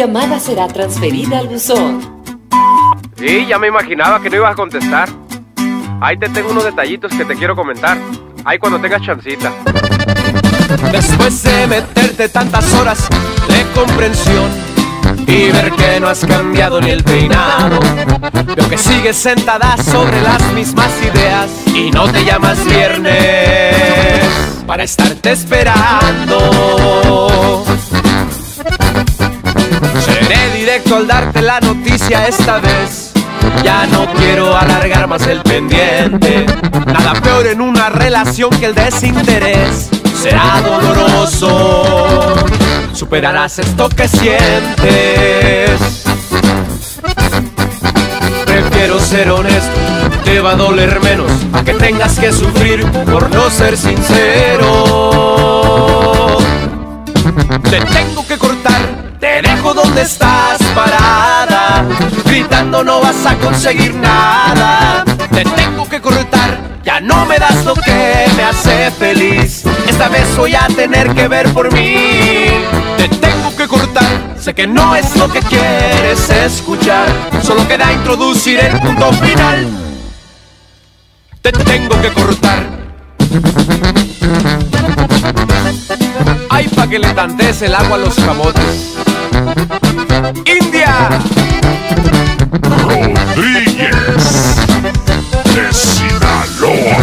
llamada será transferida al buzón. Sí, ya me imaginaba que no ibas a contestar. Ahí te tengo unos detallitos que te quiero comentar. Ahí cuando tengas chancita. Después de meterte tantas horas de comprensión y ver que no has cambiado ni el peinado, veo que sigues sentada sobre las mismas ideas y no te llamas viernes para estarte esperando. Al darte la noticia esta vez. Ya no quiero alargar más el pendiente. Nada peor en una relación que el desinterés. Será doloroso. Superarás esto que sientes. Prefiero ser honesto, te va a doler menos a que tengas que sufrir por no ser sincero. Estás parada. Gritando no vas a conseguir nada. Te tengo que cortar, ya no me das lo que me hace feliz. Esta vez voy a tener que ver por mí. Te tengo que cortar, sé que no es lo que quieres escuchar. Solo queda introducir el punto final. Te tengo que cortar. Que le tantes el agua a los camotes. ¡India! Rodríguez de Sinaloa.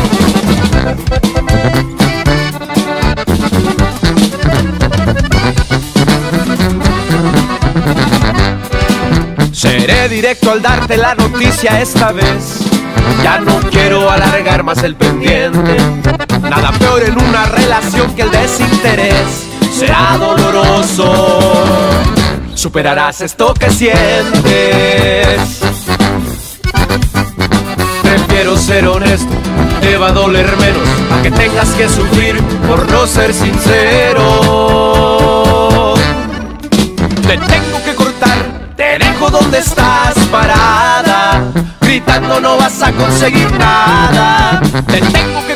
Seré directo al darte la noticia esta vez. Ya no quiero alargar más el pendiente. Nada peor en una relación que el desinterés. Será doloroso. Superarás esto que sientes. Prefiero ser honesto, te va a doler menos a que tengas que sufrir por no ser sincero. Te tengo que cortar, te dejo donde estás parada. Gritando no vas a conseguir nada. Te tengo que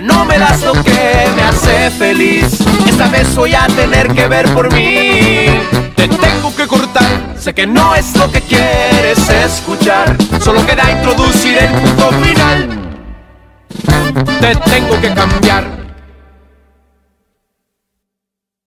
no me das lo que me hace feliz. Esta vez voy a tener que ver por mí. Te tengo que cortar, sé que no es lo que quieres escuchar. Solo queda introducir el punto final. Te tengo que cambiar